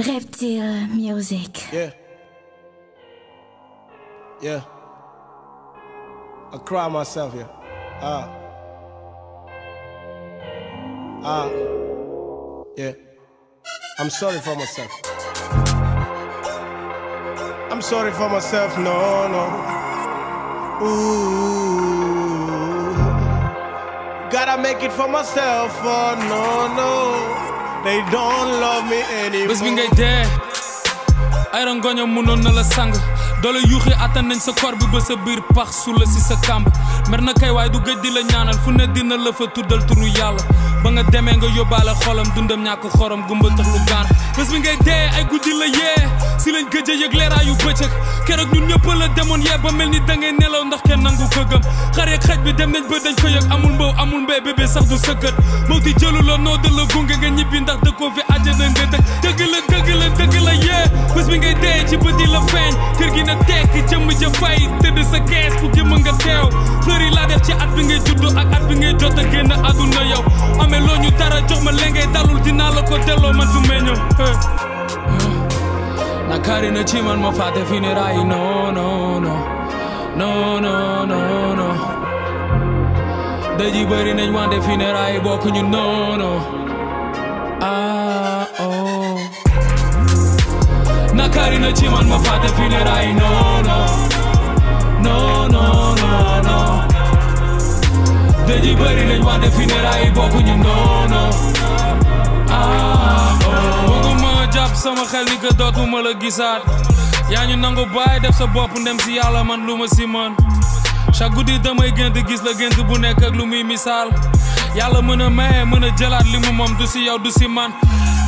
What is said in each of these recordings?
Reptile Music. Yeah. Yeah. I cry myself here. Ah. Ah. Yeah. I'm sorry for myself. I'm sorry for myself. No, no. Ooh. Gotta make it for myself. Oh, no, no. They don't love me anymore. bés bi ngay dee. Ay rangoño munoon na la sang. Doole yuuxi attan nañ sa kor bi ba sa biir pax si sa kàmb. Mer na kay waaye du gëj di la ñaanal. Fu ne dina la fa tuddal turu yàlla ba nga demee nga yóbbaale xolam dundam ñàkk xorom gumba tax lu gaan bés bi ngay dee ay guddi la yee. Si lañ gëj a yëg leeraayu bëccëg. Keroog ñun ñëpp la demoon yee ba mel ni da ngay nelaw ndax kenn nangu ko gëm xar yeeg xaj bi dem nañ ba dañ ko yëg amul mbaw amul mbéy bébé sax du sëkkët. Moo di jëlu la noo da la gunge nga ñibbi ndax dëkkoo fi àjjana dëkk. Dëgg la dëgg la dëgg la yee. Bés bi ngay dee ci bët yi la feeñ. Kër gi na tekk jëmm ja fay tëdd sa kees jëmm nga teew. Fleur yi laa def ci at bi ngay juddu ak at bi ngay jot a génn àdduna ñu dara jox ma lengay dalul ko delloo man su meññoo nakari na ci man ma fàtte funérailles non non non non non non non dëj yi bëri nañ wante funérailles bokkuñu non non ah oh. Nakari na ci man ma fàtte funérailles non non non non non non dëj yi bëri nañ wante funérailles bokkuñu non non ah oh bëgguma jàpp sama xel ni que dootuma la gisaat. Yaa ñu nangu bàyyi def sa bopp ndem si yàlla man lu ma si mën chaque guddi damay gént gis la gént bu nekk ak lu muy misaal. Yàlla mën a maye mën a jëlaat li mu moom du si yow du si man.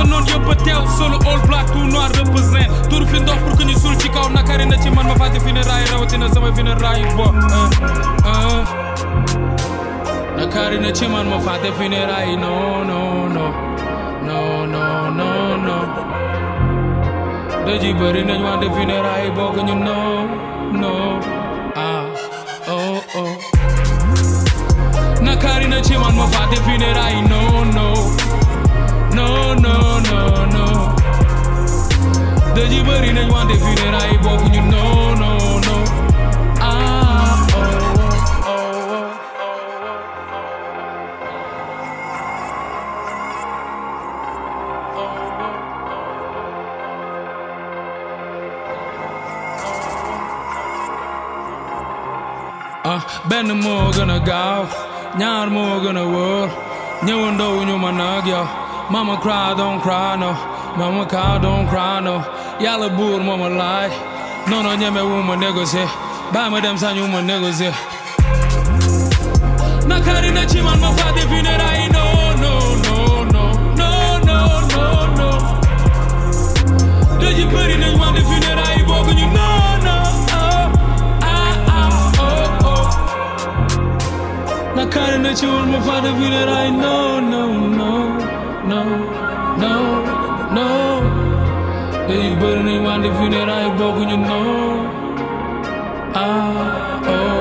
să nu eu băteau Solo all black, tu nu ar reprezent. Tur fiind doar pur când sul ca una care ne ce man mă face vine rai rău Tine să mai vine rai, bă. Ă, ă, ă. Na care ne ce man mă face vine rai No, no, no. No, no, no, no. Deji bări ne de vine rai, bă Când you know, no. Ah, oh, oh Na care ne ce mă face vine rai No, no. No, no, no, no. De jibari nañ wante fii no, no, no. Ah, oh, oh, oh, oh. Ah, benn moo gën a gaaw ñaar moo gën Mama cry, don't cry, no. Mama cry, don't cry, no. Y'all a bull, mama lie. No, no, nyame woman niggas here. Buy me them signs, you my niggas here. Nakari na chiman mo fa definera i no, no, no, no, no, no, no, no. Did you put in a one definera i bogun you no oh, ah, ah, oh, oh. no ah I kinda let you on my father feel that I No no, no no, no, no. Yeah, you better than one if you that I ain't broken, you know. Ah, oh.